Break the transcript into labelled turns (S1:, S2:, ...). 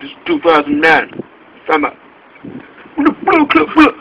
S1: This is 2009. Talking about, when the blue clip,